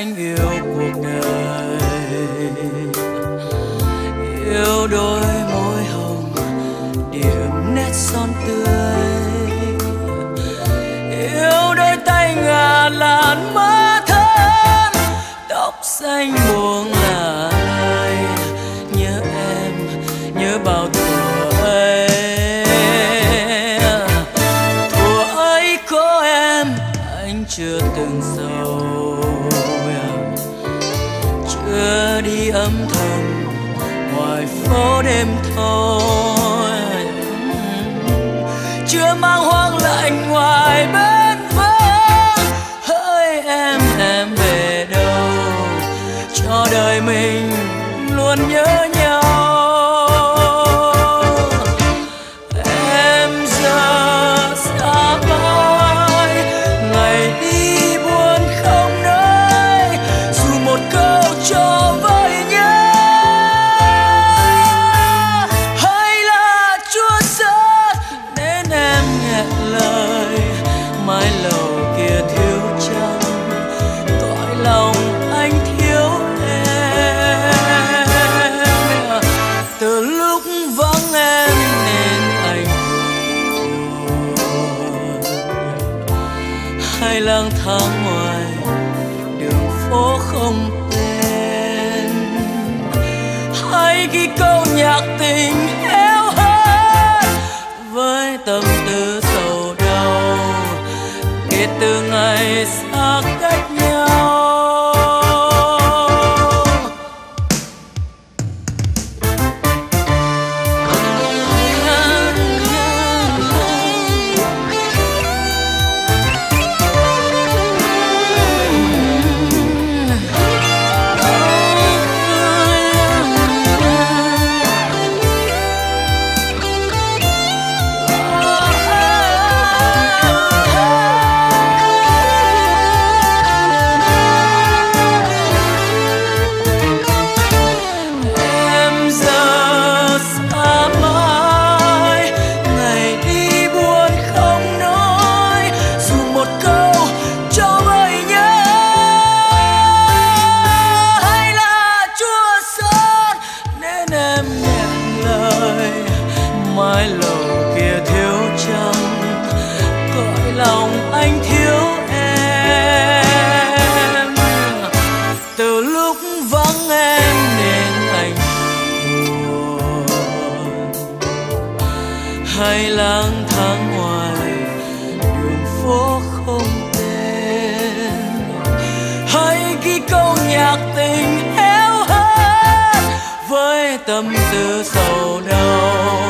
anh yêu cuộc đời. Yêu đôi môi hồng, điểm nét son tươi. Yêu đôi tay ngà làn má thơm tóc xanh buông lại nhớ em, nhớ bao thuở ấy ấy có em, anh chưa từng giàu. Đi âm thầm, ngoài phố đêm thôi. Chưa mang hoang lạnh ngoài bên vắng hỡi em em về đâu? Cho đời mình luôn nhớ vắng em nên anh buồn hay lang thang ngoài mái lầu kia thiếu trăng cõi lòng anh thiếu em. Từ lúc vắng em nên anh buồn. Hay lang thang ngoài, đường phố không tên. Hay ghi câu nhạc tình héo hắt với tâm tư sầu đau.